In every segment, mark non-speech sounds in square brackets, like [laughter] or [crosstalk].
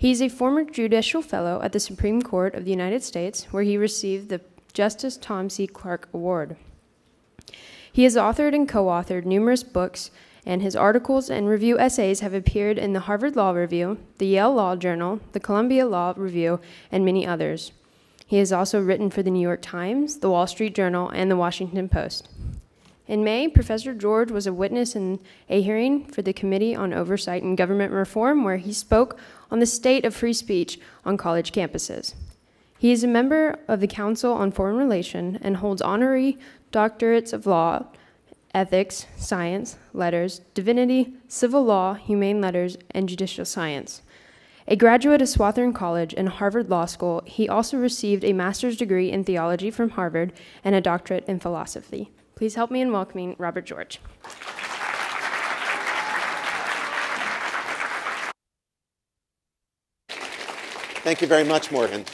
He is a former judicial fellow at the Supreme Court of the United States, where he received the Justice Tom C. Clark Award. He has authored and co authored numerous books, and his articles and review essays have appeared in the Harvard Law Review, the Yale Law Journal, the Columbia Law Review, and many others. He has also written for the New York Times, the Wall Street Journal, and the Washington Post. In May, Professor George was a witness in a hearing for the Committee on Oversight and Government Reform where he spoke on the state of free speech on college campuses. He is a member of the Council on Foreign Relations and holds honorary doctorates of law, ethics, science, letters, divinity, civil law, humane letters, and judicial science. A graduate of Swarthmore College and Harvard Law School, he also received a master's degree in theology from Harvard and a doctorate in philosophy. Please help me in welcoming Robert George. Thank you very much, Morgan.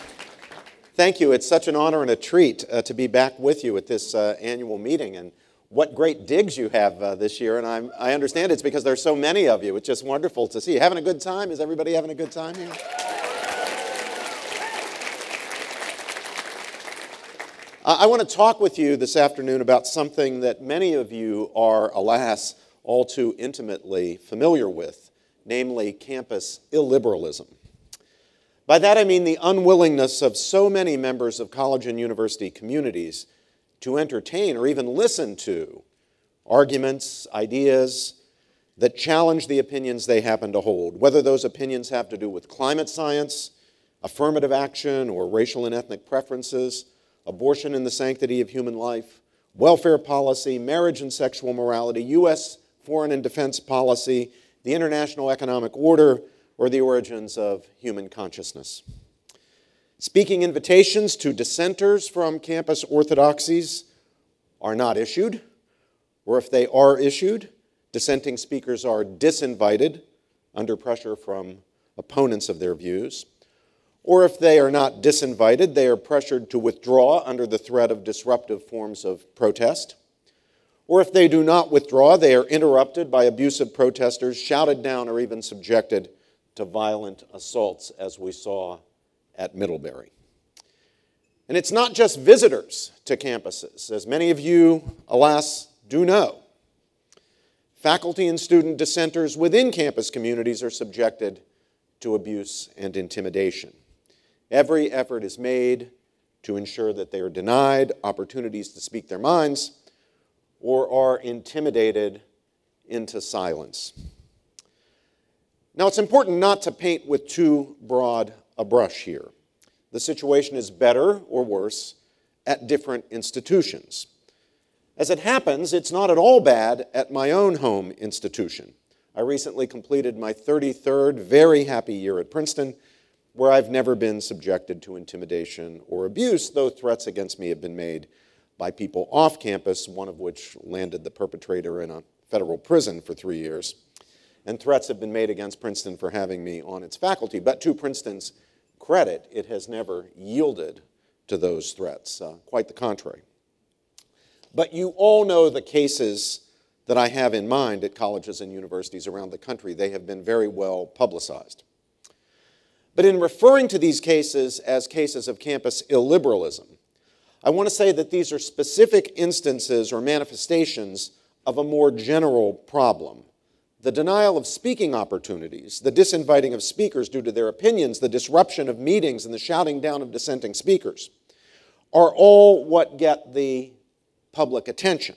Thank you. It's such an honor and a treat uh, to be back with you at this uh, annual meeting. And what great digs you have uh, this year. And I'm, I understand it's because there's so many of you. It's just wonderful to see. Having a good time? Is everybody having a good time here? I want to talk with you this afternoon about something that many of you are, alas, all too intimately familiar with, namely campus illiberalism. By that I mean the unwillingness of so many members of college and university communities to entertain or even listen to arguments, ideas that challenge the opinions they happen to hold, whether those opinions have to do with climate science, affirmative action, or racial and ethnic preferences, abortion and the sanctity of human life, welfare policy, marriage and sexual morality, U.S. foreign and defense policy, the international economic order, or the origins of human consciousness. Speaking invitations to dissenters from campus orthodoxies are not issued, or if they are issued, dissenting speakers are disinvited under pressure from opponents of their views. Or if they are not disinvited, they are pressured to withdraw under the threat of disruptive forms of protest. Or if they do not withdraw, they are interrupted by abusive protesters, shouted down, or even subjected to violent assaults, as we saw at Middlebury. And it's not just visitors to campuses, as many of you, alas, do know. Faculty and student dissenters within campus communities are subjected to abuse and intimidation. Every effort is made to ensure that they are denied opportunities to speak their minds or are intimidated into silence. Now, it's important not to paint with too broad a brush here. The situation is better or worse at different institutions. As it happens, it's not at all bad at my own home institution. I recently completed my 33rd very happy year at Princeton, where I've never been subjected to intimidation or abuse, though threats against me have been made by people off campus, one of which landed the perpetrator in a federal prison for three years and threats have been made against Princeton for having me on its faculty. But to Princeton's credit, it has never yielded to those threats, uh, quite the contrary. But you all know the cases that I have in mind at colleges and universities around the country. They have been very well publicized. But in referring to these cases as cases of campus illiberalism, I want to say that these are specific instances or manifestations of a more general problem the denial of speaking opportunities, the disinviting of speakers due to their opinions, the disruption of meetings, and the shouting down of dissenting speakers are all what get the public attention.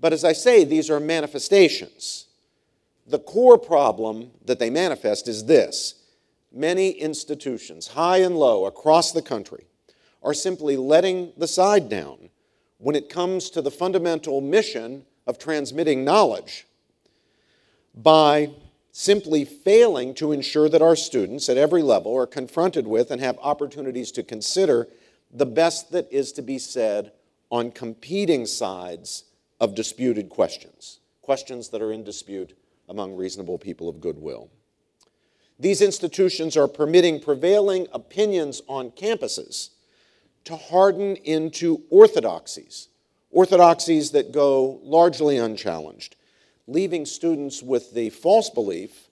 But as I say, these are manifestations. The core problem that they manifest is this many institutions, high and low, across the country, are simply letting the side down when it comes to the fundamental mission of transmitting knowledge by simply failing to ensure that our students at every level are confronted with and have opportunities to consider the best that is to be said on competing sides of disputed questions, questions that are in dispute among reasonable people of goodwill. These institutions are permitting prevailing opinions on campuses to harden into orthodoxies, orthodoxies that go largely unchallenged leaving students with the false belief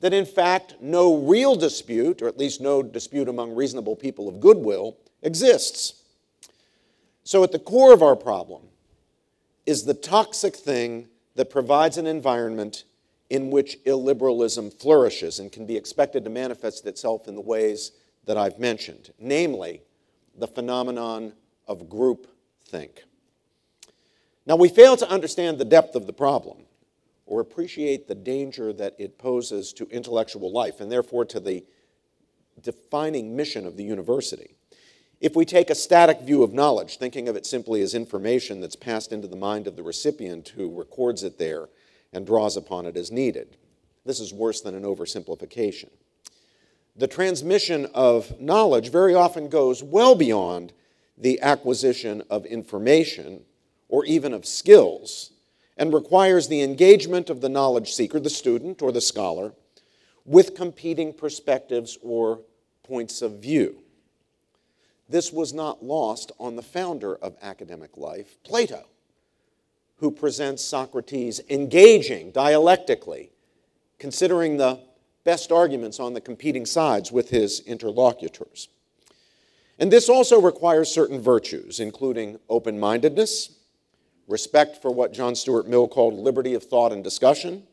that in fact no real dispute, or at least no dispute among reasonable people of goodwill, exists. So, at the core of our problem is the toxic thing that provides an environment in which illiberalism flourishes and can be expected to manifest itself in the ways that I've mentioned, namely the phenomenon of groupthink. Now, we fail to understand the depth of the problem or appreciate the danger that it poses to intellectual life and therefore to the defining mission of the university. If we take a static view of knowledge, thinking of it simply as information that's passed into the mind of the recipient who records it there and draws upon it as needed, this is worse than an oversimplification. The transmission of knowledge very often goes well beyond the acquisition of information or even of skills and requires the engagement of the knowledge seeker, the student or the scholar, with competing perspectives or points of view. This was not lost on the founder of academic life, Plato, who presents Socrates engaging dialectically, considering the best arguments on the competing sides with his interlocutors. And this also requires certain virtues, including open mindedness, respect for what John Stuart Mill called liberty of thought and discussion,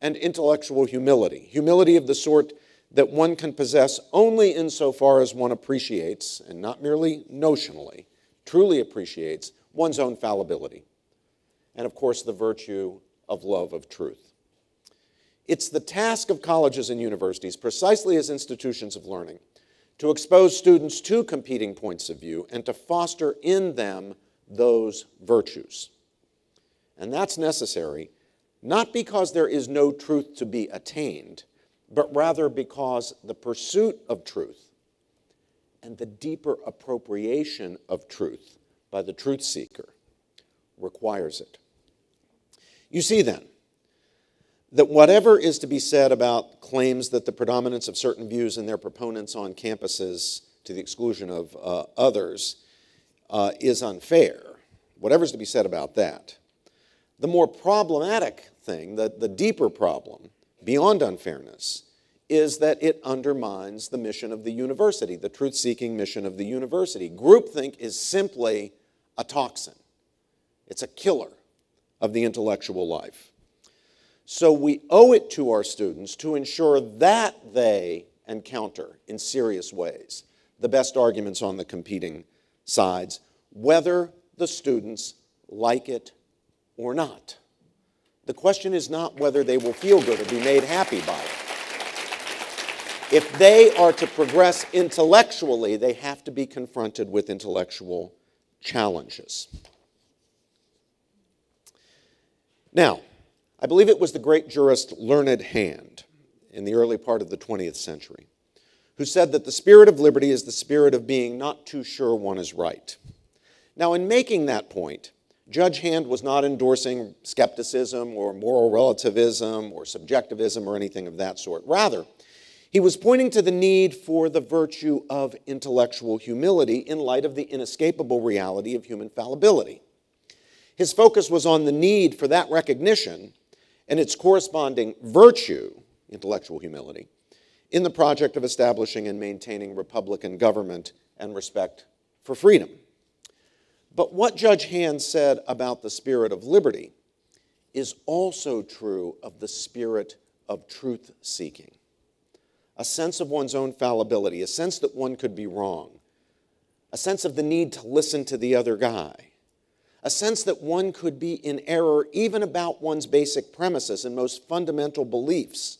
and intellectual humility. Humility of the sort that one can possess only insofar as one appreciates, and not merely notionally, truly appreciates one's own fallibility. And of course, the virtue of love of truth. It's the task of colleges and universities, precisely as institutions of learning, to expose students to competing points of view and to foster in them those virtues. And that's necessary not because there is no truth to be attained, but rather because the pursuit of truth and the deeper appropriation of truth by the truth seeker requires it. You see then that whatever is to be said about claims that the predominance of certain views and their proponents on campuses to the exclusion of uh, others uh, is unfair, whatever's to be said about that. The more problematic thing, the, the deeper problem, beyond unfairness, is that it undermines the mission of the university, the truth seeking mission of the university. Groupthink is simply a toxin, it's a killer of the intellectual life. So we owe it to our students to ensure that they encounter in serious ways the best arguments on the competing sides whether the students like it or not. The question is not whether they will feel good or be made happy by it. If they are to progress intellectually, they have to be confronted with intellectual challenges. Now, I believe it was the great jurist Learned Hand in the early part of the 20th century who said that the spirit of liberty is the spirit of being not too sure one is right. Now, in making that point, Judge Hand was not endorsing skepticism or moral relativism or subjectivism or anything of that sort. Rather, he was pointing to the need for the virtue of intellectual humility in light of the inescapable reality of human fallibility. His focus was on the need for that recognition and its corresponding virtue, intellectual humility, in the project of establishing and maintaining Republican government and respect for freedom. But what Judge Hand said about the spirit of liberty is also true of the spirit of truth seeking. A sense of one's own fallibility, a sense that one could be wrong, a sense of the need to listen to the other guy, a sense that one could be in error even about one's basic premises and most fundamental beliefs,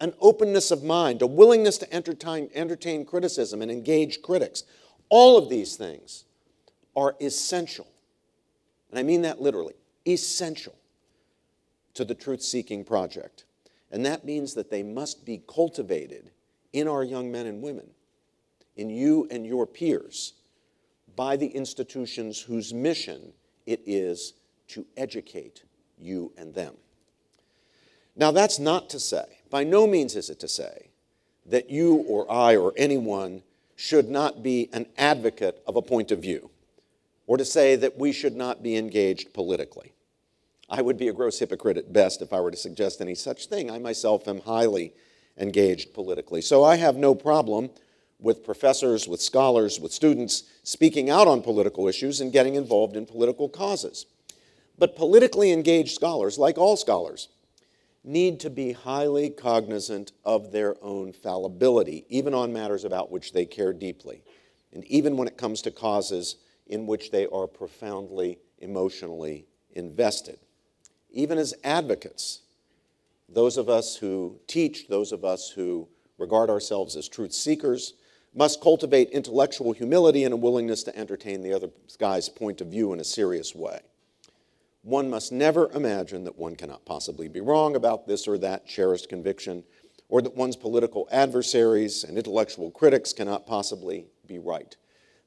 an openness of mind, a willingness to entertain, entertain criticism and engage critics. All of these things are essential, and I mean that literally, essential to the truth seeking project. And that means that they must be cultivated in our young men and women, in you and your peers, by the institutions whose mission it is to educate you and them. Now, that's not to say, by no means is it to say, that you or I or anyone should not be an advocate of a point of view or to say that we should not be engaged politically. I would be a gross hypocrite at best if I were to suggest any such thing. I myself am highly engaged politically. So I have no problem with professors, with scholars, with students speaking out on political issues and getting involved in political causes. But politically engaged scholars, like all scholars, need to be highly cognizant of their own fallibility, even on matters about which they care deeply, and even when it comes to causes in which they are profoundly emotionally invested. Even as advocates, those of us who teach, those of us who regard ourselves as truth seekers, must cultivate intellectual humility and a willingness to entertain the other guy's point of view in a serious way. One must never imagine that one cannot possibly be wrong about this or that cherished conviction, or that one's political adversaries and intellectual critics cannot possibly be right.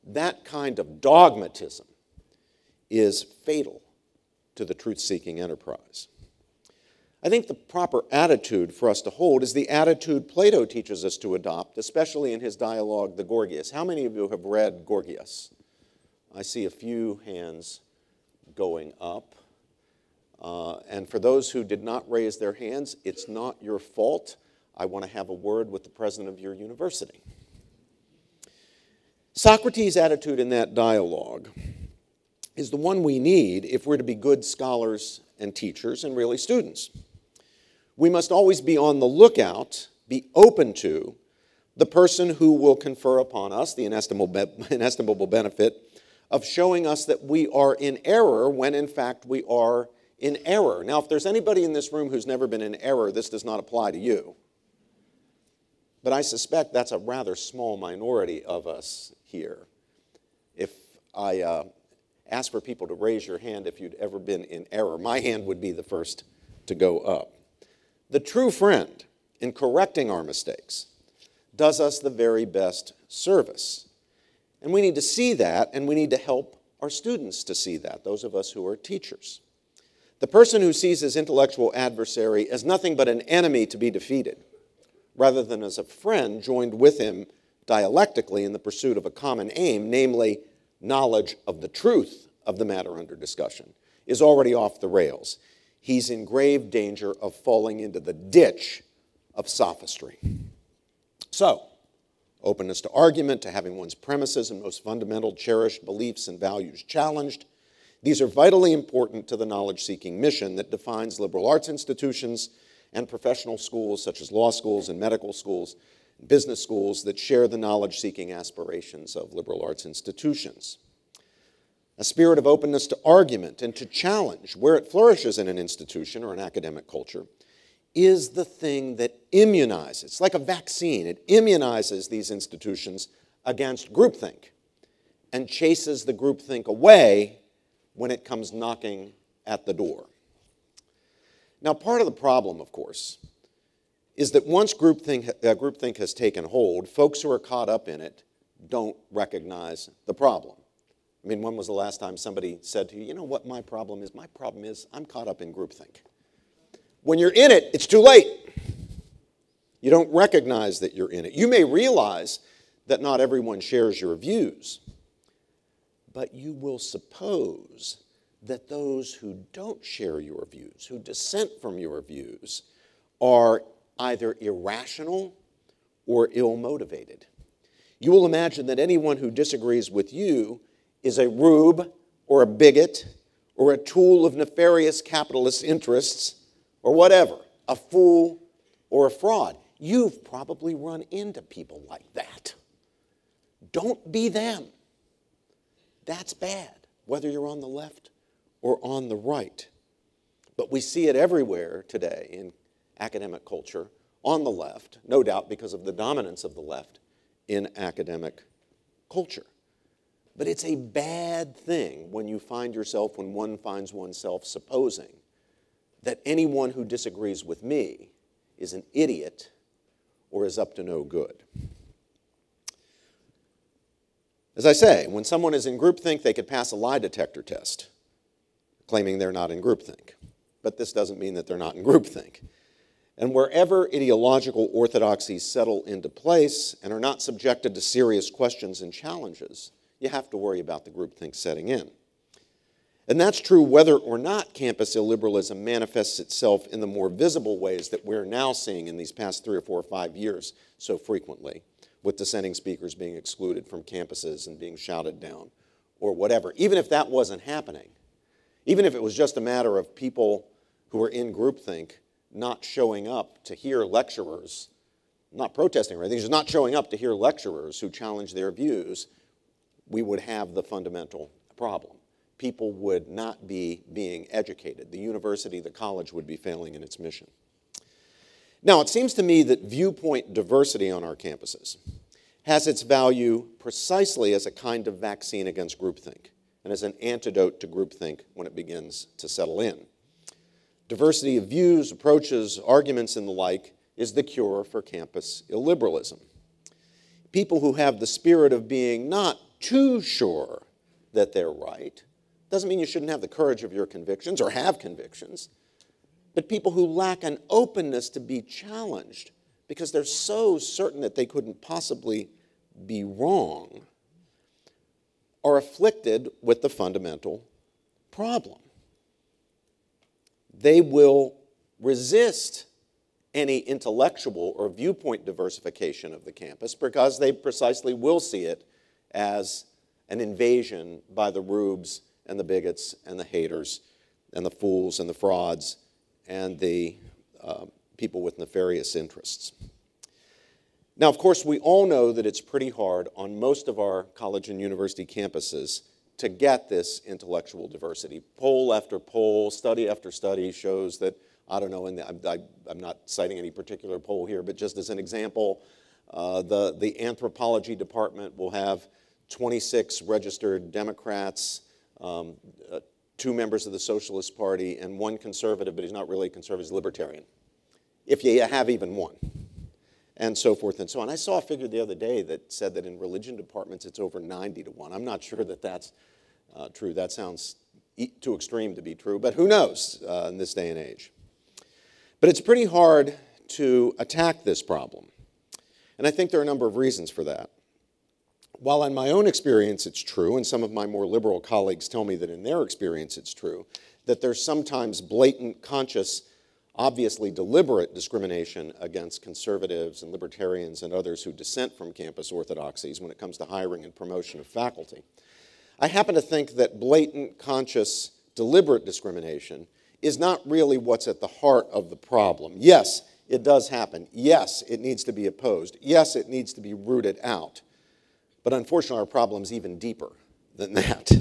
That kind of dogmatism is fatal to the truth seeking enterprise. I think the proper attitude for us to hold is the attitude Plato teaches us to adopt, especially in his dialogue, The Gorgias. How many of you have read Gorgias? I see a few hands going up. Uh, and for those who did not raise their hands, it's not your fault. I want to have a word with the president of your university. Socrates' attitude in that dialogue is the one we need if we're to be good scholars and teachers and really students we must always be on the lookout, be open to the person who will confer upon us the inestimable, [laughs] inestimable benefit of showing us that we are in error when in fact we are in error. Now, if there's anybody in this room who's never been in error, this does not apply to you. But I suspect that's a rather small minority of us here. If I uh, ask for people to raise your hand if you'd ever been in error, my hand would be the first to go up. The true friend, in correcting our mistakes, does us the very best service. And we need to see that, and we need to help our students to see that, those of us who are teachers. The person who sees his intellectual adversary as nothing but an enemy to be defeated, rather than as a friend joined with him dialectically in the pursuit of a common aim, namely knowledge of the truth of the matter under discussion, is already off the rails he's in grave danger of falling into the ditch of sophistry. So, openness to argument, to having one's premises and most fundamental cherished beliefs and values challenged. These are vitally important to the knowledge seeking mission that defines liberal arts institutions and professional schools such as law schools and medical schools, business schools that share the knowledge seeking aspirations of liberal arts institutions a spirit of openness to argument and to challenge, where it flourishes in an institution or an academic culture, is the thing that immunizes. It's like a vaccine, it immunizes these institutions against groupthink and chases the groupthink away when it comes knocking at the door. Now, part of the problem, of course, is that once groupthink, uh, groupthink has taken hold, folks who are caught up in it don't recognize the problem. I mean, when was the last time somebody said to you, you know what my problem is? My problem is I'm caught up in groupthink. When you're in it, it's too late. You don't recognize that you're in it. You may realize that not everyone shares your views, but you will suppose that those who don't share your views, who dissent from your views, are either irrational or ill motivated. You will imagine that anyone who disagrees with you is a rube or a bigot or a tool of nefarious capitalist interests or whatever, a fool or a fraud. You've probably run into people like that. Don't be them. That's bad, whether you're on the left or on the right. But we see it everywhere today in academic culture on the left, no doubt because of the dominance of the left in academic culture. But it's a bad thing when you find yourself, when one finds oneself supposing that anyone who disagrees with me is an idiot or is up to no good. As I say, when someone is in groupthink, they could pass a lie detector test, claiming they're not in groupthink. But this doesn't mean that they're not in groupthink. And wherever ideological orthodoxies settle into place and are not subjected to serious questions and challenges, you have to worry about the groupthink setting in. And that's true whether or not campus illiberalism manifests itself in the more visible ways that we're now seeing in these past three or four or five years so frequently, with dissenting speakers being excluded from campuses and being shouted down or whatever. Even if that wasn't happening, even if it was just a matter of people who were in groupthink not showing up to hear lecturers, not protesting or anything, just not showing up to hear lecturers who challenge their views, we would have the fundamental problem people would not be being educated. The university, the college would be failing in its mission. Now, it seems to me that viewpoint diversity on our campuses has its value precisely as a kind of vaccine against groupthink and as an antidote to groupthink when it begins to settle in. Diversity of views, approaches, arguments, and the like is the cure for campus illiberalism. People who have the spirit of being not too sure that they're right doesn't mean you shouldn't have the courage of your convictions or have convictions, but people who lack an openness to be challenged because they're so certain that they couldn't possibly be wrong are afflicted with the fundamental problem. They will resist any intellectual or viewpoint diversification of the campus because they precisely will see it as an invasion by the rubes and the bigots and the haters and the fools and the frauds and the uh, people with nefarious interests. Now, of course, we all know that it's pretty hard on most of our college and university campuses to get this intellectual diversity. Poll after poll, study after study shows that, I don't know, and I, am not citing any particular poll here, but just as an example, uh, the, the anthropology department will have 26 registered Democrats, um, uh, two members of the Socialist Party, and one conservative, but he's not really a conservative, he's libertarian, if you have even one, and so forth and so on. I saw a figure the other day that said that in religion departments it's over 90 to 1. I'm not sure that that's uh, true. That sounds too extreme to be true, but who knows uh, in this day and age. But it's pretty hard to attack this problem. And I think there are a number of reasons for that. While in my own experience it's true, and some of my more liberal colleagues tell me that in their experience it's true, that there's sometimes blatant, conscious, obviously deliberate discrimination against conservatives and libertarians and others who dissent from campus orthodoxies when it comes to hiring and promotion of faculty. I happen to think that blatant, conscious, deliberate discrimination is not really what's at the heart of the problem. Yes, it does happen. Yes, it needs to be opposed. Yes, it needs to be rooted out. But unfortunately, our problem is even deeper than [laughs] that.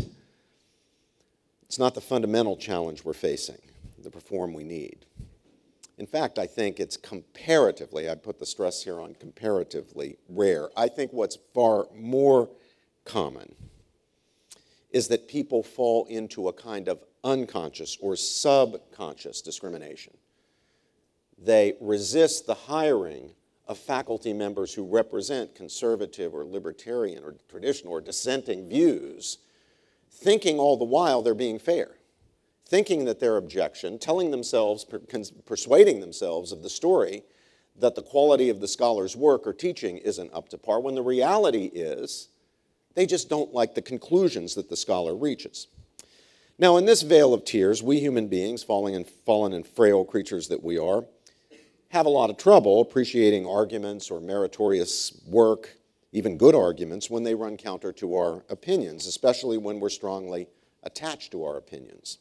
It's not the fundamental challenge we're facing, the reform we need. In fact, I think it's comparatively, I put the stress here on comparatively rare. I think what's far more common is that people fall into a kind of unconscious or subconscious discrimination. They resist the hiring of faculty members who represent conservative or libertarian or traditional or dissenting views, thinking all the while they're being fair, thinking that their objection, telling themselves, persuading themselves of the story that the quality of the scholar's work or teaching isn't up to par, when the reality is they just don't like the conclusions that the scholar reaches. Now, in this vale of tears, we human beings, falling and fallen and frail creatures that we are, have a lot of trouble appreciating arguments or meritorious work, even good arguments, when they run counter to our opinions, especially when we're strongly attached to our opinions,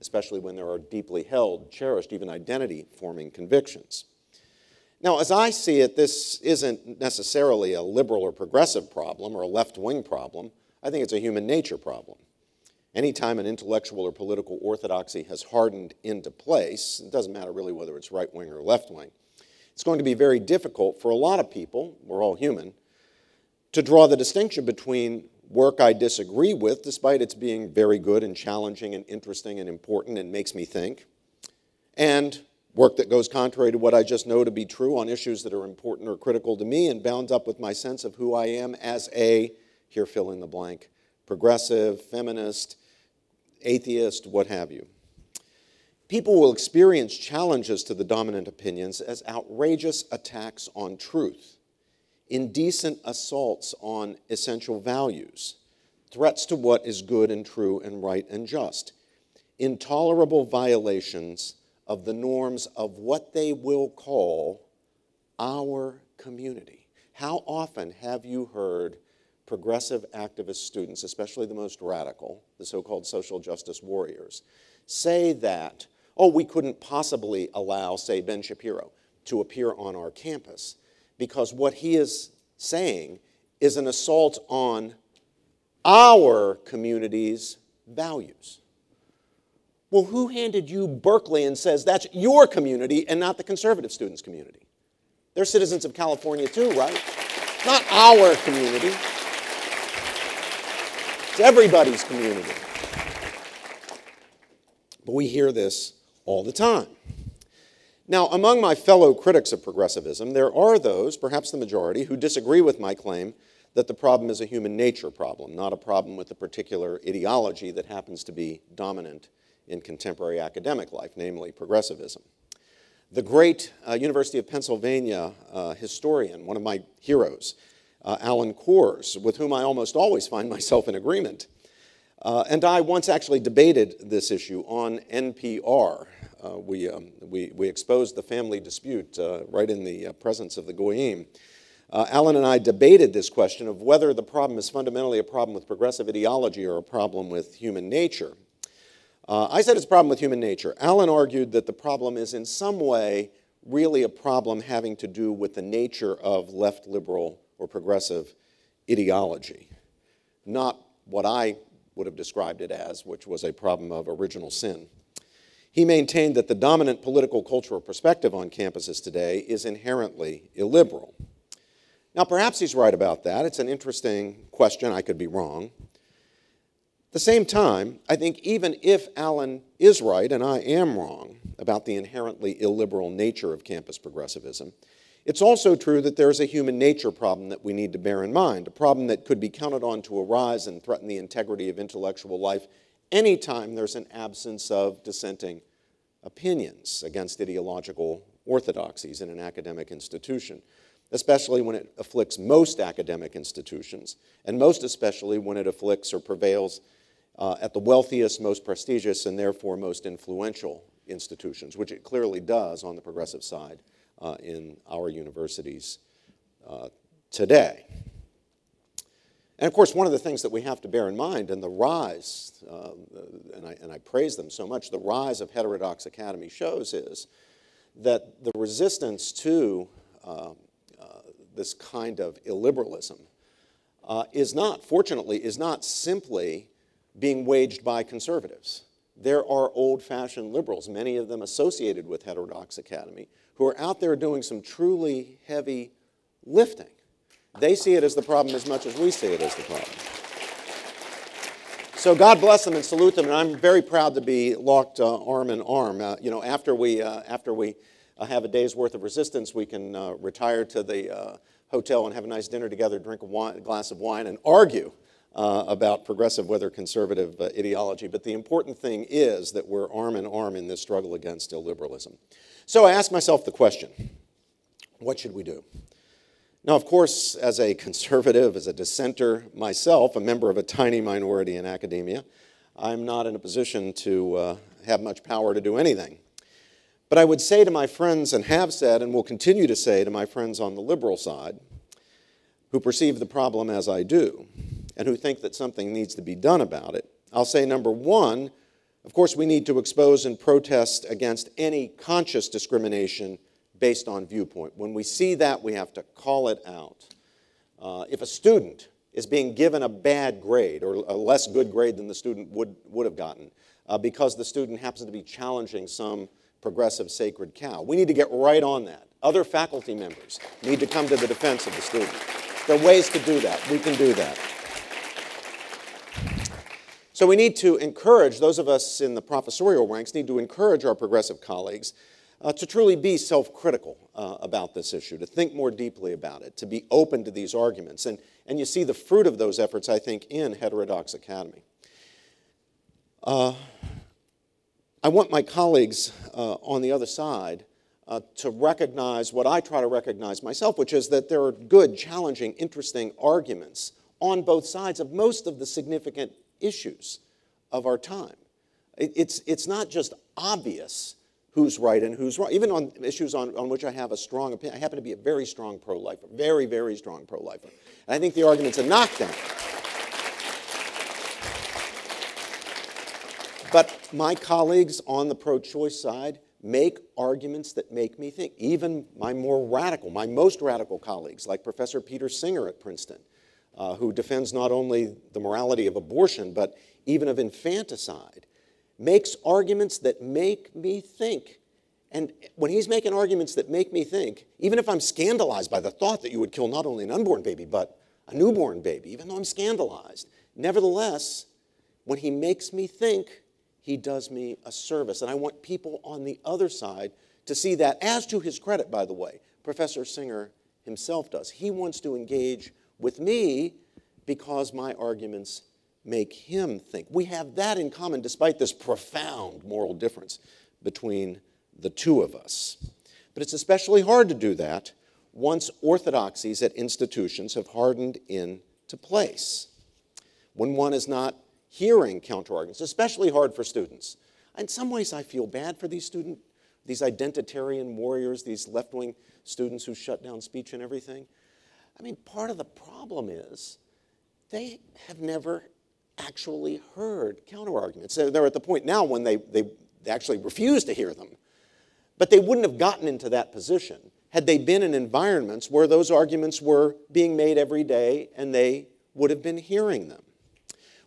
especially when there are deeply held, cherished, even identity forming convictions. Now, as I see it, this isn't necessarily a liberal or progressive problem or a left wing problem. I think it's a human nature problem. Anytime an intellectual or political orthodoxy has hardened into place, it doesn't matter really whether it's right wing or left wing, it's going to be very difficult for a lot of people, we're all human, to draw the distinction between work I disagree with, despite its being very good and challenging and interesting and important and makes me think, and work that goes contrary to what I just know to be true on issues that are important or critical to me and bound up with my sense of who I am as a, here fill in the blank, progressive, feminist, atheist, what have you. People will experience challenges to the dominant opinions as outrageous attacks on truth, indecent assaults on essential values, threats to what is good and true and right and just, intolerable violations of the norms of what they will call our community. How often have you heard progressive activist students, especially the most radical, the so called social justice warriors, say that, oh, we couldn't possibly allow, say, Ben Shapiro to appear on our campus because what he is saying is an assault on our community's values. Well, who handed you Berkeley and says that's your community and not the conservative students' community? They're citizens of California too, right? Not our community. It's everybody's community. But we hear this all the time. Now, among my fellow critics of progressivism, there are those, perhaps the majority, who disagree with my claim that the problem is a human nature problem, not a problem with a particular ideology that happens to be dominant in contemporary academic life, namely progressivism. The great uh, University of Pennsylvania uh, historian, one of my heroes, uh, Alan Kors, with whom I almost always find myself in agreement, uh, and I once actually debated this issue on NPR. Uh, we, um, we, we exposed the family dispute uh, right in the presence of the Goyim. Uh, Alan and I debated this question of whether the problem is fundamentally a problem with progressive ideology or a problem with human nature. Uh, I said it's a problem with human nature. Alan argued that the problem is in some way really a problem having to do with the nature of left liberal or progressive ideology, not what I would have described it as, which was a problem of original sin. He maintained that the dominant political cultural perspective on campuses today is inherently illiberal. Now, perhaps he's right about that. It's an interesting question. I could be wrong. At the same time, I think even if Alan is right and I am wrong about the inherently illiberal nature of campus progressivism, it's also true that there's a human nature problem that we need to bear in mind, a problem that could be counted on to arise and threaten the integrity of intellectual life anytime there's an absence of dissenting opinions against ideological orthodoxies in an academic institution especially when it afflicts most academic institutions, and most especially when it afflicts or prevails uh, at the wealthiest, most prestigious, and therefore most influential institutions, which it clearly does on the progressive side uh, in our universities uh, today. And of course, one of the things that we have to bear in mind, and the rise, uh, and, I, and I praise them so much, the rise of Heterodox Academy shows is that the resistance to um, this kind of illiberalism uh, is not, fortunately, is not simply being waged by conservatives. There are old fashioned liberals, many of them associated with Heterodox Academy, who are out there doing some truly heavy lifting. They see it as the problem as much as we see it as the problem. So God bless them and salute them, and I'm very proud to be locked uh, arm in arm. Uh, you know, after we, uh, after we uh, have a day's worth of resistance, we can uh, retire to the uh, hotel and have a nice dinner together, drink a, wine, a glass of wine, and argue about progressive, whether conservative ideology. But the important thing is that we're arm in arm in this struggle against illiberalism. So I ask myself the question what should we do? Now, of course, as a conservative, as a dissenter myself, a member of a tiny minority in academia, I'm not in a position to uh, have much power to do anything. But I would say to my friends, and have said, and will continue to say to my friends on the liberal side, who perceive the problem as I do, and who think that something needs to be done about it, I'll say number one, of course, we need to expose and protest against any conscious discrimination based on viewpoint. When we see that, we have to call it out. Uh, if a student is being given a bad grade or a less good grade than the student would, would have gotten uh, because the student happens to be challenging some progressive sacred cow. We need to get right on that. Other faculty members need to come to the defense of the student. There are ways to do that. We can do that. So we need to encourage, those of us in the professorial ranks need to encourage our progressive colleagues uh, to truly be self-critical uh, about this issue, to think more deeply about it, to be open to these arguments. And, and you see the fruit of those efforts, I think, in Heterodox Academy. Uh, I want my colleagues uh, on the other side uh, to recognize what I try to recognize myself, which is that there are good, challenging, interesting arguments on both sides of most of the significant issues of our time. It, it's, it's not just obvious who's right and who's wrong. Even on issues on, on which I have a strong opinion, I happen to be a very strong pro lifer, very, very strong pro lifer. And I think the argument's a knockdown. But my colleagues on the pro choice side make arguments that make me think. Even my more radical, my most radical colleagues, like Professor Peter Singer at Princeton, uh, who defends not only the morality of abortion, but even of infanticide, makes arguments that make me think. And when he's making arguments that make me think, even if I'm scandalized by the thought that you would kill not only an unborn baby, but a newborn baby, even though I'm scandalized, nevertheless, when he makes me think, he does me a service. And I want people on the other side to see that, as to his credit, by the way, Professor Singer himself does. He wants to engage with me because my arguments make him think. We have that in common despite this profound moral difference between the two of us. But it's especially hard to do that once orthodoxies at institutions have hardened into place. When one is not hearing counterarguments, especially hard for students. In some ways, I feel bad for these student, these identitarian warriors, these left-wing students who shut down speech and everything. I mean, part of the problem is they have never actually heard counterarguments. They're at the point now when they, they actually refuse to hear them. But they wouldn't have gotten into that position had they been in environments where those arguments were being made every day and they would have been hearing them.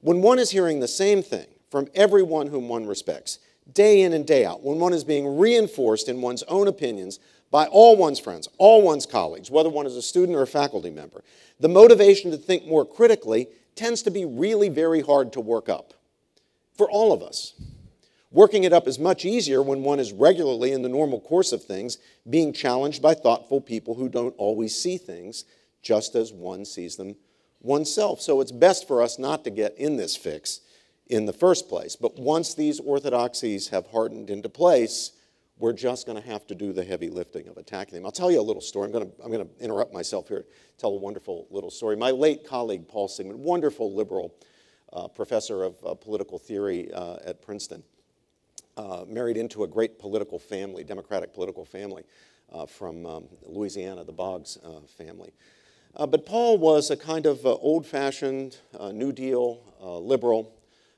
When one is hearing the same thing from everyone whom one respects, day in and day out, when one is being reinforced in one's own opinions by all one's friends, all one's colleagues, whether one is a student or a faculty member, the motivation to think more critically tends to be really very hard to work up for all of us. Working it up is much easier when one is regularly, in the normal course of things, being challenged by thoughtful people who don't always see things just as one sees them oneself. So it's best for us not to get in this fix in the first place. But once these orthodoxies have hardened into place, we're just going to have to do the heavy lifting of attacking them. I'll tell you a little story. I'm going to, I'm going to interrupt myself here, tell a wonderful little story. My late colleague, Paul Sigmund, wonderful liberal uh, professor of uh, political theory uh, at Princeton, uh, married into a great political family, Democratic political family uh, from um, Louisiana, the Boggs uh, family. Uh, but Paul was a kind of uh, old fashioned, uh, New Deal liberal,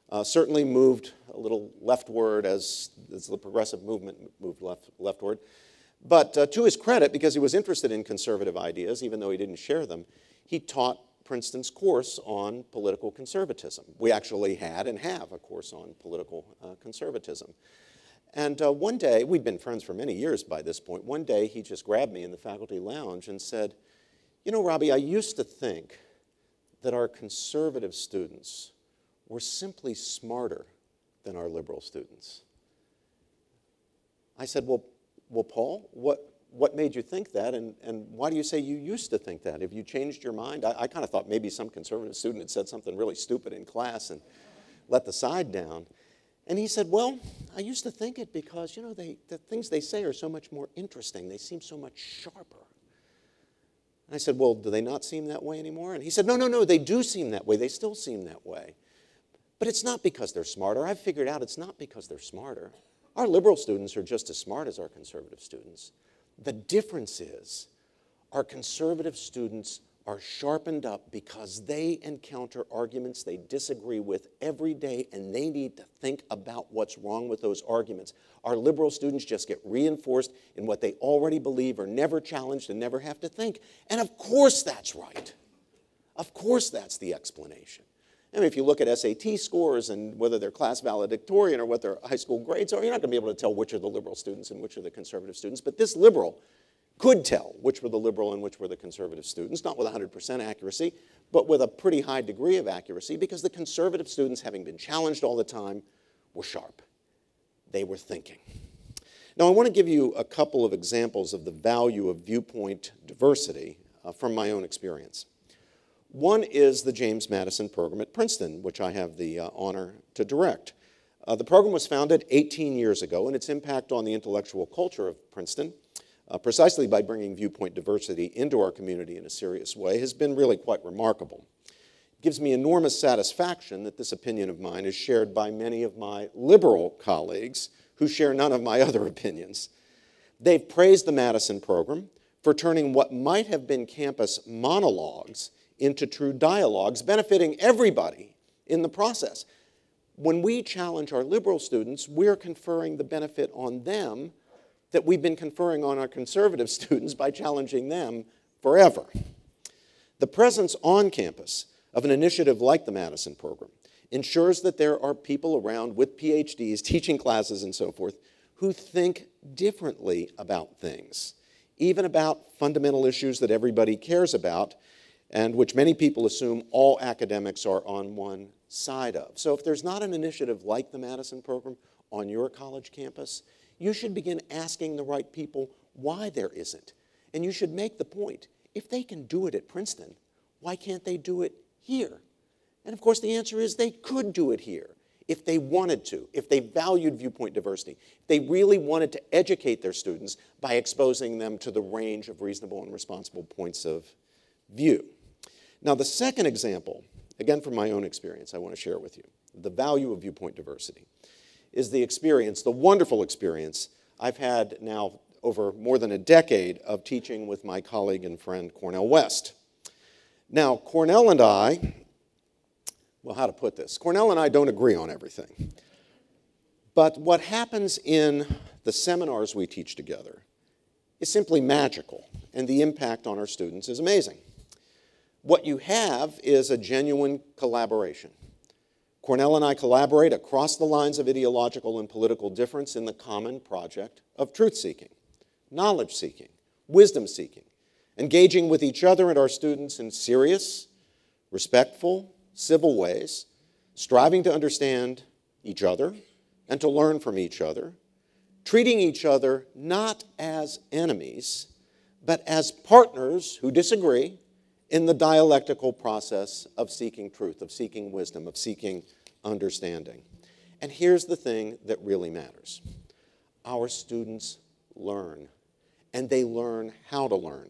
uh, certainly moved a little leftward as, as the progressive movement moved left, leftward. But uh, to his credit, because he was interested in conservative ideas, even though he didn't share them, he taught Princeton's course on political conservatism. We actually had and have a course on political conservatism. And one day, we'd been friends for many years by this point, one day he just grabbed me in the faculty lounge and said, you know, Robbie, I used to think that our conservative students were simply smarter than our liberal students. I said, Well, well Paul, what, what made you think that? And, and why do you say you used to think that? Have you changed your mind? I, I kind of thought maybe some conservative student had said something really stupid in class and let the side down. And he said, Well, I used to think it because, you know, they, the things they say are so much more interesting. They seem so much sharper. And I said, Well, do they not seem that way anymore? And he said, No, no, no, they do seem that way. They still seem that way. But it's not because they're smarter. I've figured out it's not because they're smarter. Our liberal students are just as smart as our conservative students. The difference is our conservative students are sharpened up because they encounter arguments they disagree with every day and they need to think about what's wrong with those arguments. Our liberal students just get reinforced in what they already believe are never challenged and never have to think. And of course that's right. Of course that's the explanation. I mean, if you look at SAT scores and whether they're class valedictorian or what their high school grades are, you're not going to be able to tell which are the liberal students and which are the conservative students. But this liberal could tell which were the liberal and which were the conservative students, not with 100% accuracy, but with a pretty high degree of accuracy because the conservative students, having been challenged all the time, were sharp. They were thinking. Now, I want to give you a couple of examples of the value of viewpoint diversity uh, from my own experience. One is the James Madison program at Princeton, which I have the uh, honor to direct. Uh, the program was founded 18 years ago, and its impact on the intellectual culture of Princeton uh, precisely by bringing viewpoint diversity into our community in a serious way, has been really quite remarkable. It gives me enormous satisfaction that this opinion of mine is shared by many of my liberal colleagues who share none of my [laughs] other opinions. They've praised the Madison program for turning what might have been campus monologues into true dialogues, benefiting everybody in the process. When we challenge our liberal students, we're conferring the benefit on them that we've been conferring on our conservative [laughs] students by challenging them forever. The presence on campus of an initiative like the Madison program ensures that there are people around with PhDs teaching classes and so forth who think differently about things, even about fundamental issues that everybody cares about and which many people assume all academics are on one side of. So if there's not an initiative like the Madison program on your college campus, you should begin asking the right people why there isn't. And you should make the point if they can do it at Princeton, why can't they do it here? And of course, the answer is they could do it here if they wanted to, if they valued viewpoint diversity, if they really wanted to educate their students by exposing them to the range of reasonable and responsible points of view. Now, the second example, again from my own experience, I want to share with you the value of viewpoint diversity is the experience, the wonderful experience I've had now over more than a decade of teaching with my colleague and friend Cornel West. Now, Cornel and I, well, how to put this? Cornel and I don't agree on everything. But what happens in the seminars we teach together is simply magical, and the impact on our students is amazing. What you have is a genuine collaboration. Cornel and I collaborate across the lines of ideological and political difference in the common project of truth seeking, knowledge seeking, wisdom seeking, engaging with each other and our students in serious, respectful, civil ways, striving to understand each other and to learn from each other, treating each other not as enemies, but as partners who disagree in the dialectical process of seeking truth, of seeking wisdom, of seeking understanding. And here's the thing that really matters our students learn, and they learn how to learn.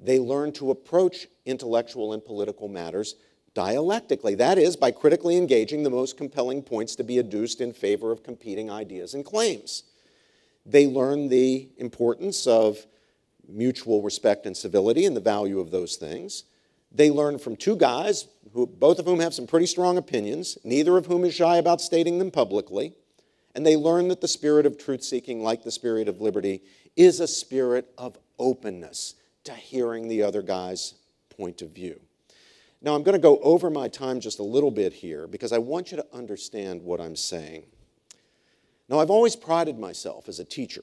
They learn to approach intellectual and political matters dialectically, that is, by critically engaging the most compelling points to be adduced in favor of competing ideas and claims. They learn the importance of mutual respect and civility and the value of those things. They learn from two guys, who, both of whom have some pretty strong opinions, neither of whom is shy about stating them publicly. And they learn that the spirit of truth seeking, like the spirit of liberty, is a spirit of openness to hearing the other guy's point of view. Now, I'm going to go over my time just a little bit here because I want you to understand what I'm saying. Now, I've always prided myself as a teacher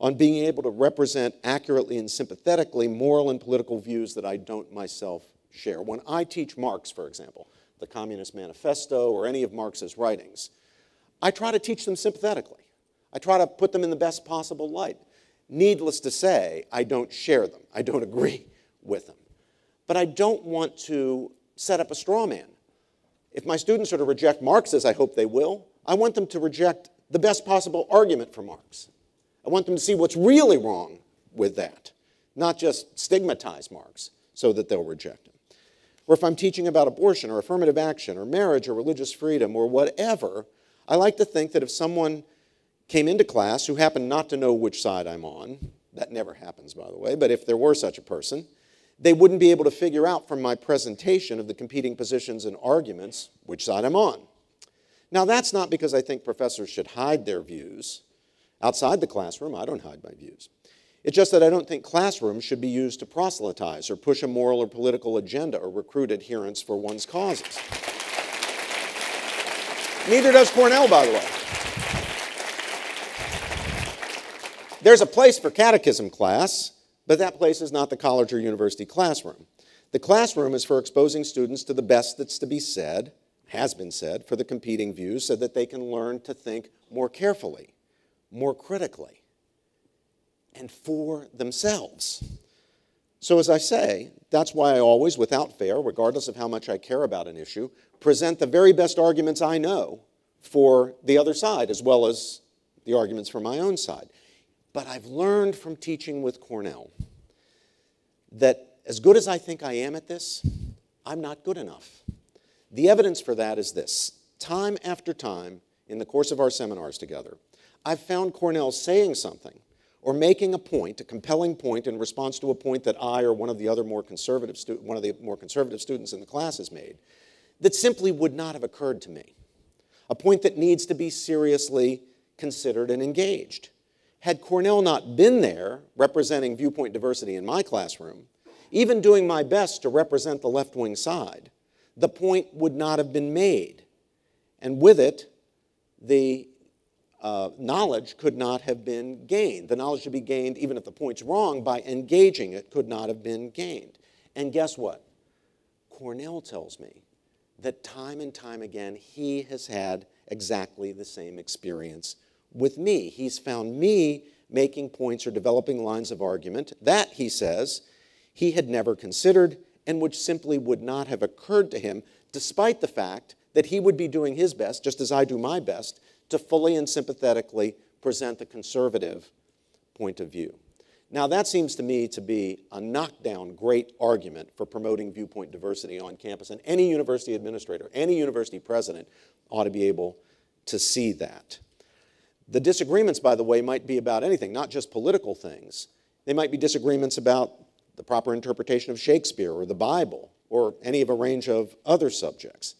on being able to represent accurately and sympathetically moral and political views that I don't myself share. When I teach Marx, for example, the Communist Manifesto or any of Marx's writings, I try to teach them sympathetically. I try to put them in the best possible light. Needless to say, I don't share them. I don't [laughs] agree with them. But I don't want to set up a straw man. If my students are to reject Marx, as I hope they will, I want them to reject the best possible argument for Marx. I want them to see what's really wrong with that, not just stigmatize Marx so that they'll reject him. Or if I'm teaching about abortion or affirmative action or marriage or religious freedom or whatever, I like to think that if someone came into class who happened not to know which side I'm on, that never happens, by the way, but if there were such a person, they wouldn't be able to figure out from my presentation of the competing positions and arguments which side I'm on. Now, that's not because I think professors should hide their views. Outside the classroom, I don't hide my views. It's just that I don't think classrooms should be used to proselytize or push a moral or political agenda or recruit adherents for one's causes. Neither does Cornel, by the way. There's a place for catechism class, but that place is not the college or university classroom. The classroom is for exposing students to the best that's to be said, has been said, for the competing views so that they can learn to think more carefully more critically and for themselves. So, as I say, that's why I always, without fail, regardless of how much I care about an issue, present the very best arguments I know for the other side, as well as the arguments for my own side. But I've learned from teaching with Cornel that as good as I think I am at this, I'm not good enough. The evidence for that is this time after time in the course of our seminars together, I've found Cornel saying something or making a point, a compelling point in response to a point that I or one of the other more conservative one of the more conservative students in the class has made that simply would not have occurred to me. A point that needs to be seriously considered and engaged. Had Cornel not been there representing viewpoint diversity in my classroom, even doing my best to represent the left wing side, the point would not have been made. And with it, the uh, knowledge could not have been gained. The knowledge to be gained, even if the point's wrong, by engaging it could not have been gained. And guess what? Cornel tells me that time and time again he has had exactly the same experience with me. He's found me making points or developing lines of argument that, he says, he had never considered and which simply would not have occurred to him, despite the fact that he would be doing his best, just as I do my best, to fully and sympathetically present the conservative point of view. Now, that seems to me to be a knockdown great argument for promoting viewpoint diversity on campus, and any university administrator, any university president ought to be able to see that. The disagreements, by the way, might be about anything, not just political things. They might be disagreements about the proper interpretation of Shakespeare or the Bible or any of a range of other subjects.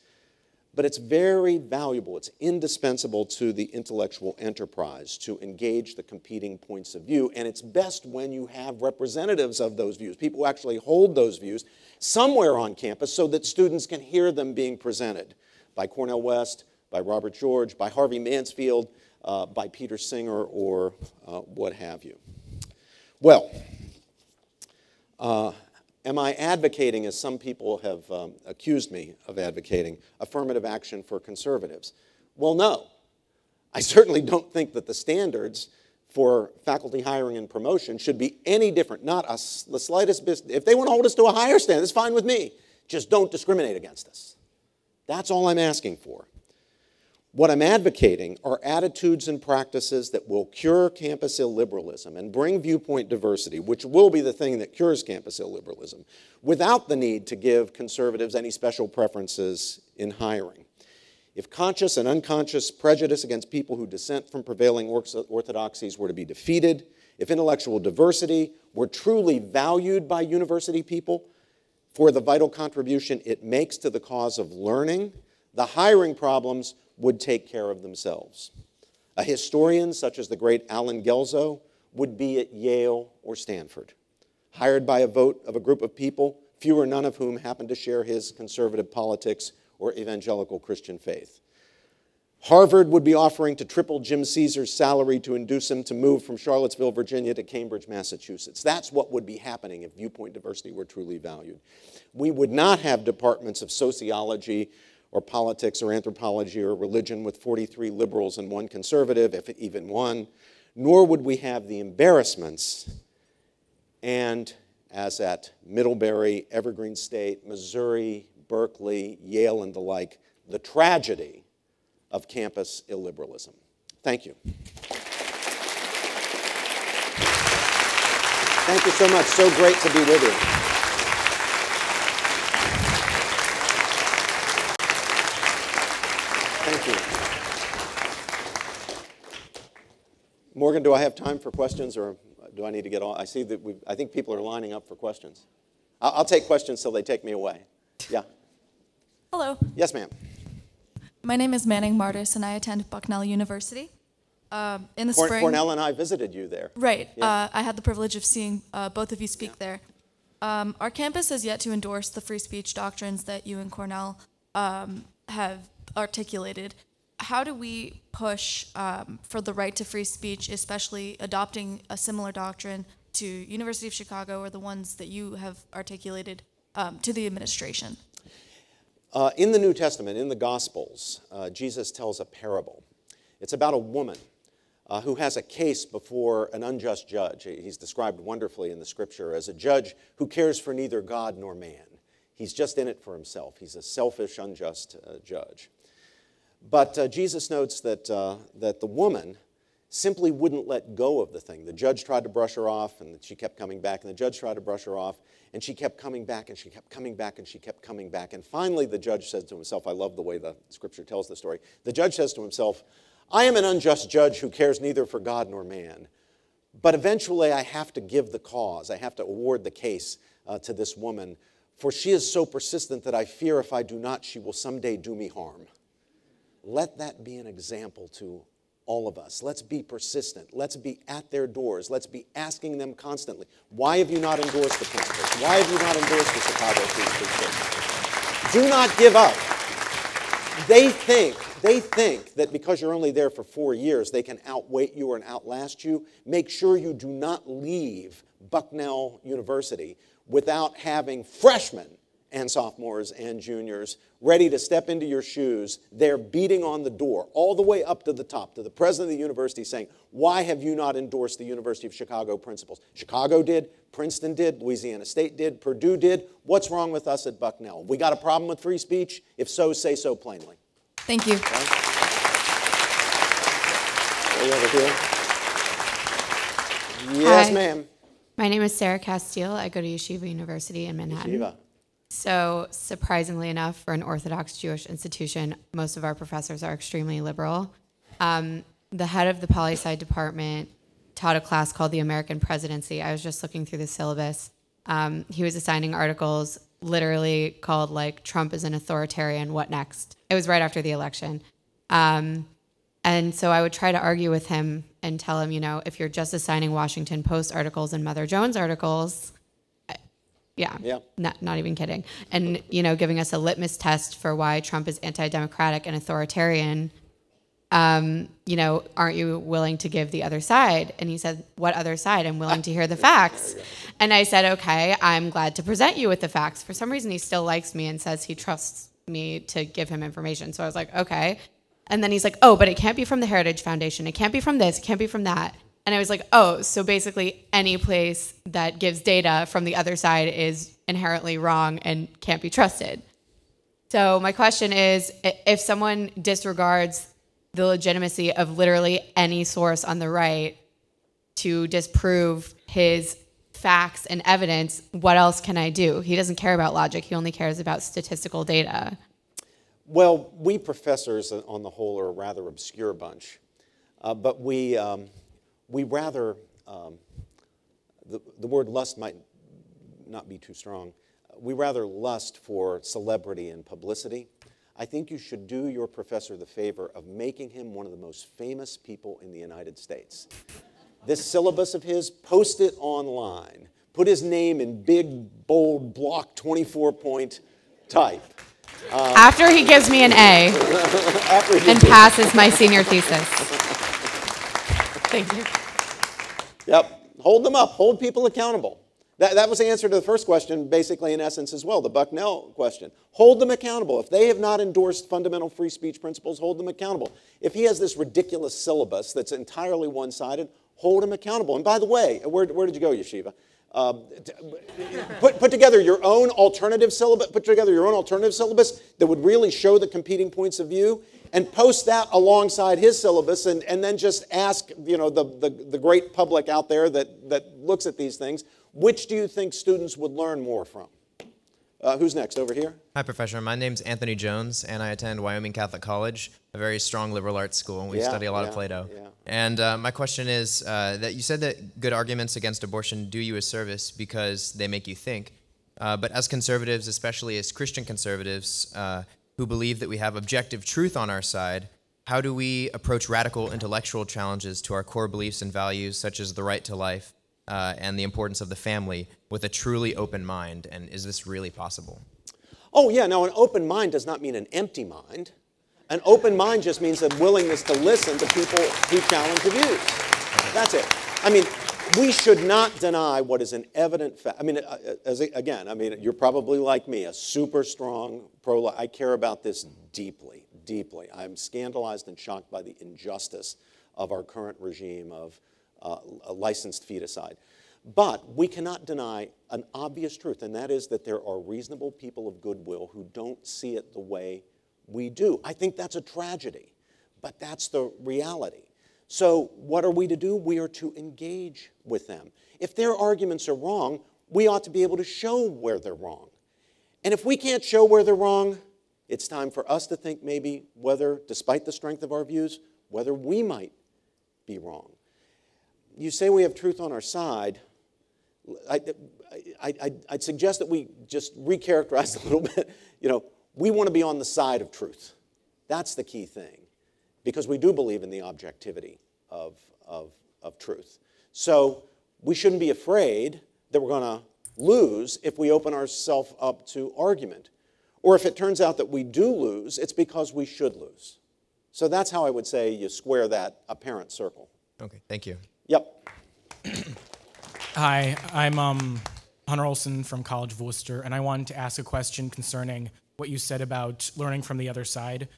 But it's very valuable, it's indispensable to the intellectual enterprise to engage the competing points of view. And it's best when you have representatives of those views, people who actually hold those views somewhere on campus so that students can hear them being presented by Cornel West, by Robert George, by Harvey Mansfield, uh, by Peter Singer, or uh, what have you. Well, uh, Am I advocating, as some people have um, accused me of advocating, affirmative action for conservatives? Well, no. I [laughs] certainly don't think that the standards for faculty hiring and promotion should be any different, not a, the slightest bit. If they want to hold us to a higher standard, it's fine with me. Just don't discriminate against us. That's all I'm asking for. What I'm advocating are attitudes and practices that will cure campus illiberalism and bring viewpoint diversity, which will be the thing that cures campus illiberalism, without the need to give conservatives any special preferences in hiring. If conscious and unconscious prejudice against people who dissent from prevailing orthodoxies were to be defeated, if intellectual diversity were truly valued by university people for the vital contribution it makes to the cause of learning, the hiring problems would take care of themselves. A historian such as the great Alan Guelzo would be at Yale or Stanford, hired by a vote of a group of people, few or none of whom happened to share his conservative politics or evangelical Christian faith. Harvard would be offering to triple Jim Ceaser's salary to induce him to move from Charlottesville, Virginia to Cambridge, Massachusetts. That's what would be happening if viewpoint diversity were truly valued. We would not have departments of sociology or politics or anthropology or religion with 43 liberals and one conservative, if even one, nor would we have the embarrassments and, as at Middlebury, Evergreen State, Missouri, Berkeley, Yale, and the like, the tragedy of campus illiberalism. Thank you. Thank you so much. So great to be with you. Morgan, do I have time for questions or do I need to get on? I see that we I think people are lining up for questions. I'll, I'll take questions till they take me away. Yeah. Hello. Yes, ma'am. My name is Manning Martis, and I attend Bucknell University. Um, in the Cor- spring. Cornel and I visited you there. Right. Yeah. Uh, I had the privilege of seeing uh, both of you speak yeah. there. Um, our campus has yet to endorse the free speech doctrines that you and Cornel um, have articulated how do we push um, for the right to free speech, especially adopting a similar doctrine to University of Chicago or the ones that you have articulated um, to the administration? Uh, in the New Testament, in the Gospels, uh, Jesus tells a parable. It's about a woman uh, who has a case before an unjust judge. He's described wonderfully in the scripture as a judge who cares for neither God nor man. He's just in it for himself. He's a selfish, unjust uh, judge. But uh, Jesus notes that, uh, that the woman simply wouldn't let go of the thing. The judge tried to brush her off, and she kept coming back, and the judge tried to brush her off, and she kept coming back, and she kept coming back, and she kept coming back. And finally, the judge says to himself, I love the way the scripture tells the story. The judge says to himself, I am an unjust judge who cares neither for God nor man. But eventually, I have to give the cause, I have to award the case uh, to this woman, for she is so persistent that I fear if I do not, she will someday do me harm. Let that be an example to all of us. Let's be persistent. Let's be at their doors. Let's be asking them constantly, why have you not endorsed the principles? Why have you not endorsed the Chicago Speech Do not give up. They think, they think that because you're only there for four years, they can outweight you and outlast you. Make sure you do not leave Bucknell University without having freshmen and sophomores and juniors ready to step into your shoes. They're beating on the door all the way up to the top, to the president of the university saying, Why have you not endorsed the University of Chicago principles? Chicago did, Princeton did, Louisiana State did, Purdue did. What's wrong with us at Bucknell? We got a problem with free speech? If so, say so plainly. Thank you. Here. Yes, ma'am. My name is Sarah Castile. I go to Yeshiva University in Manhattan. Shiva. So, surprisingly enough, for an Orthodox Jewish institution, most of our professors are extremely liberal. Um, the head of the poli sci department taught a class called the American Presidency. I was just looking through the syllabus. Um, he was assigning articles literally called like Trump is an authoritarian. What next? It was right after the election. Um, and so I would try to argue with him and tell him, you know, if you're just assigning Washington Post articles and Mother Jones articles, yeah, Yeah. not not even kidding, and you know, giving us a litmus test for why Trump is anti-democratic and authoritarian. Um, you know, aren't you willing to give the other side? And he said, "What other side? I'm willing to hear the facts." And I said, "Okay, I'm glad to present you with the facts." For some reason, he still likes me and says he trusts me to give him information. So I was like, "Okay." And then he's like, "Oh, but it can't be from the Heritage Foundation. It can't be from this. It can't be from that." And I was like, "Oh, so basically any place that gives data from the other side is inherently wrong and can't be trusted." So my question is, if someone disregards the legitimacy of literally any source on the right to disprove his facts and evidence, what else can I do? He doesn't care about logic. He only cares about statistical data. Well, we professors, on the whole, are a rather obscure bunch, uh, but we, um, we rather, um, the, the word lust might not be too strong. We rather lust for celebrity and publicity. I think you should do your professor the favor of making him one of the most famous people in the United States. This syllabus of his, post it online. Put his name in big, bold, block 24 point type. After he gives me an A [laughs] and passes my senior thesis. [laughs] Thank you. Yep. Hold them up. Hold people accountable. That, that was the answer to the first question, basically, in essence, as well, the Bucknell question. Hold them accountable. If they have not endorsed fundamental free speech principles, hold them accountable. If he has this ridiculous syllabus that's entirely one sided, hold him accountable. And by the way, where, where did you go, Yeshiva? Um, put, put together your own alternative syllabus, put together your own alternative syllabus that would really show the competing points of view and post that alongside his syllabus and, and then just ask you know, the, the, the great public out there that, that looks at these things, which do you think students would learn more from? Uh, who's next? Over here? Hi, Professor. My name's Anthony Jones, and I attend Wyoming Catholic College, a very strong liberal arts school, and we Yeah, study a lot yeah, of Plato. yeah. And uh, my question is uh, that you said that good arguments against abortion do you a service because they make you think. Uh, but as conservatives, especially as Christian conservatives uh, who believe that we have objective truth on our side, how do we approach radical intellectual challenges to our core beliefs and values, such as the right to life uh, and the importance of the family, with a truly open mind? And is this really possible? Oh, yeah, now an open mind does not mean an empty mind. An open mind just means a willingness to listen to people who challenge your views. That's it. I mean, we should not deny what is an evident fact. I mean, uh, uh, as again, I mean, you're probably like me, a super strong pro life. I care about this deeply, deeply. I'm scandalized and shocked by the injustice of our current regime of uh, licensed feticide. But we cannot deny an obvious truth, and that is that there are reasonable people of goodwill who don't see it the way we do. I think that's a tragedy, but that's the reality. So, what are we to do? We are to engage with them. If their arguments are wrong, we ought to be able to show where they're wrong. And if we can't show where they're wrong, it's time for us to think maybe whether, despite the strength of our views, whether we might be wrong. You say we have truth on our side. I, I, would suggest that we just recharacterize [laughs] a little bit. You know, we want to be on the side of truth. That's the key thing, because we do believe in the objectivity of, of, of truth. So we shouldn't be afraid that we're going to lose if we open ourselves up to argument. Or if it turns out that we do lose, it's because we should lose. So that's how I would say you square that apparent circle. Okay, thank you. Yep. Hi, I'm um, Hunter Olson from College of Wooster, and I wanted to ask a question concerning what you said about learning from the other side.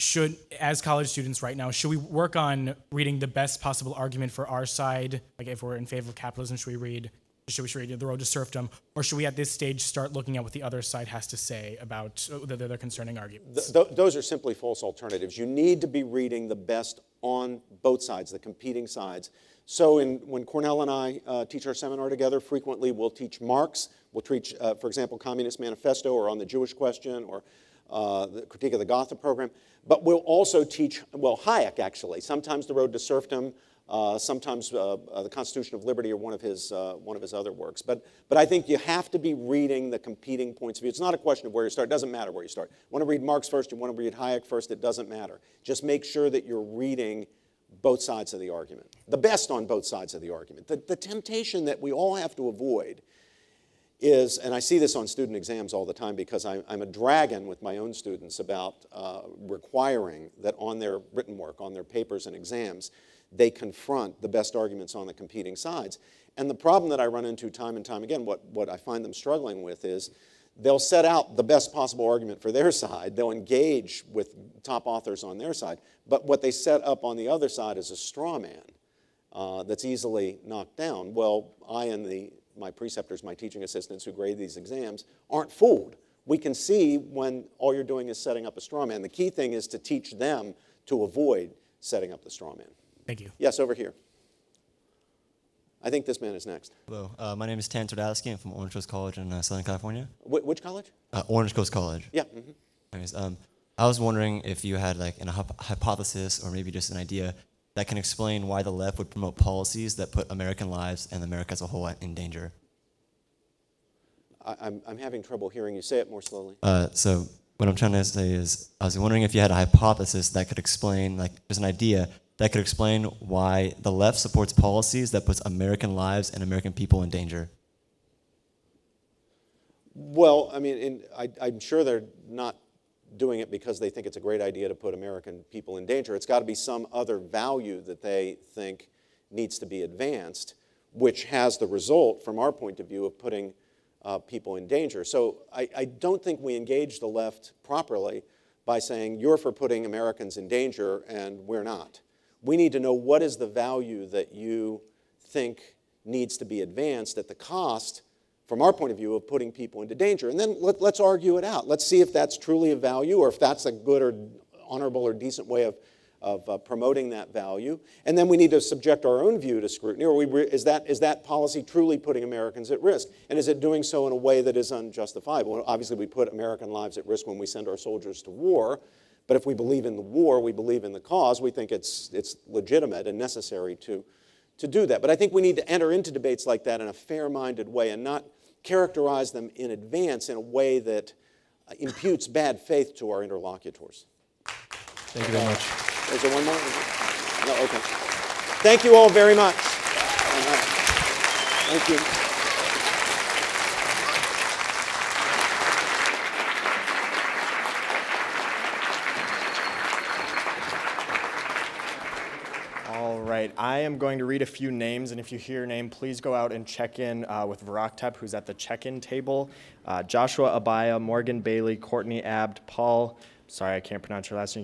Should, as college students right now, should we work on reading the best possible argument for our side? Like, if we're in favor of capitalism, should we read should we should read the road to serfdom, or should we at this stage start looking at what the other side has to say about uh, the, the concerning arguments? Th- th- those are simply false alternatives. You need to be reading the best on both sides, the competing sides. So in, when Cornel and I uh, teach our seminar together, frequently we'll teach Marx, we'll teach, uh, for example, Communist Manifesto or on the Jewish question or uh, the critique of the Gotha program. But we'll also teach, well, Hayek actually, sometimes the road to serfdom, uh, sometimes uh, uh, the Constitution of Liberty or one of his one of his other works. But but I think you have to be reading the competing points of view. It's not a question of where you start. It doesn't matter where you start. You want to read Marx first. You want to read Hayek first. It doesn't matter. Just make sure that you're reading both sides of the argument, the best on both sides of the argument. The, the temptation that we all have to avoid is, and I see this on student exams all the time because I, am a dragon with my own students about uh, requiring that on their written work, on their papers and exams, they confront the best arguments on the competing sides. And the problem that I run into time and time again, what, what I find them struggling with is they'll set out the best possible argument for their side, they'll engage with top authors on their side, but what they set up on the other side is a straw man uh, that's easily knocked down. Well, I and the, my preceptors, my teaching assistants who grade these exams, aren't fooled. We can see when all you're doing is setting up a straw man. The key thing is to teach them to avoid setting up the straw man. Thank you. Yes, over here. I think this man is next. Hello, uh, my name is Tan Tordowski. I'm from Orange Coast College in uh, Southern California. Wh- which college? Uh, Orange Coast College. Yeah. Mm-hmm. Anyways, um, I was wondering if you had like an, hypothesis or maybe just an idea that can explain why the left would promote policies that put American lives and America as a whole in danger. I, am I'm, I'm having trouble hearing you. Say it more slowly. Uh, so what I'm trying to say is, I was wondering if you had a hypothesis that could explain, like, there's an idea that could explain why the left supports policies that puts American lives and American people in danger? Well, I mean, I, I'm sure they're not doing it because they think it's a great idea to put American people in danger. It's got to be some other value that they think needs to be advanced, which has the result, from our point of view, of putting uh, people in danger. So I, I don't think we engage the left properly by saying, you're for putting Americans in danger and we're not. We need to know what is the value that you think needs to be advanced at the cost, from our point of view, of putting people into danger. And then let, us argue it out. Let's see if that's truly a value or if that's a good or honorable or decent way of, of uh, promoting that value. And then we need to subject our own view to scrutiny. Or we, is, that, is that policy truly putting Americans at risk? And is it doing so in a way that is unjustifiable? Obviously, we put American lives at risk when we send our soldiers to war. But if we believe in the war, we believe in the cause, we think it's, it's legitimate and necessary to, to do that. But I think we need to enter into debates like that in a fair minded way and not characterize them in advance in a way that uh, imputes bad faith to our interlocutors. Thank you very much. Is there one more? No, okay. Thank you all very much. Thank you. right, I am going to read a few names, and if you hear your name, please go out and check in uh, with Varaktep, who's at the check-in table. Uh, Joshua Abaya, Morgan Bailey, Courtney Abd, Paul, sorry, I can't pronounce your last name,